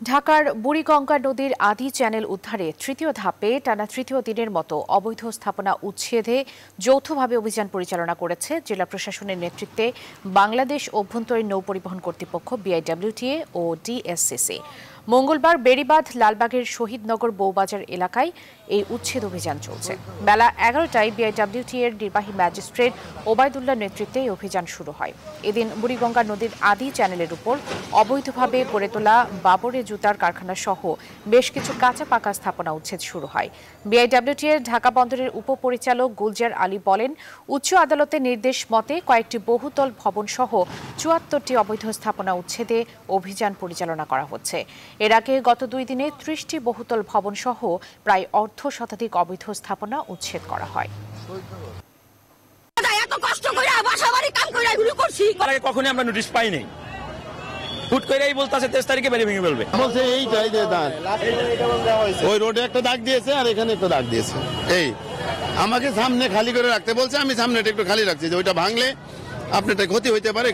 ঢাকার বুড়িগঙ্গা নদীর আদি চ্যানেল উদ্ধারে তৃতীয় ধাপে টানা তৃতীয় দিনের মতো অবৈধ স্থাপনা উচ্ছেদে যৌথভাবে অভিযান পরিচালনা করেছে জেলা প্রশাসনের নেতৃত্বে বাংলাদেশ অভ্যন্তরীণ নৌ পরিবহন কর্তৃপক্ষ বিআইডব্লিউটিএ ও ডিএসসিসি মঙ্গলবার বেড়িবাঁধ লালবাগের শহীদনগর বৌবাজার এলাকায় এই উচ্ছেদ অভিযান চলছে। বেলা এগারোটায় বিআইডব্লিউটি এর নির্বাহী ম্যাজিস্ট্রেট ওবায়দুল্লাহ নেতৃত্বে অভিযান শুরু হয়। এদিন বুড়িগঙ্গা নদীর আদি চ্যানেলের উপর অবৈধভাবে গড়ে তোলা বাবরে জুতার কারখানা সহ বেশ কিছু কাঁচা পাকা স্থাপনা উচ্ছেদ শুরু হয়। বিআইডব্লিউটি এর ঢাকা বন্দরের উপপরিচালক গুলজার আলী বলেন, উচ্চ আদালতের নির্দেশ মতে কয়েকটি বহুতল ভবন সহ চুয়াত্তরটি অবৈধ স্থাপনা উচ্ছেদে অভিযান পরিচালনা করা হচ্ছে। এর আগে গত দুই দিনে ত্রিশটি বহুতল ভবন সহ প্রায় অর্ধ শতাধিক অবৈধ স্থাপনা উচ্ছেদ করা হয়। কখনোই আমরা নোটিশ হুট করেই বলতেছে তেইশ তারিখে বেরিয়ে ভেঙে ফেলবে। বলছে এইটাই যে দাগ ওই রোডে একটা দাগ দিয়েছে আর এখানে একটা দাগ দিয়েছে। এই আমাকে সামনে খালি করে রাখতে বলছে আমি সামনেটা একটু খালি রাখছি যে ওইটা ভাঙলে আপনারটা ক্ষতি হইতে পারে।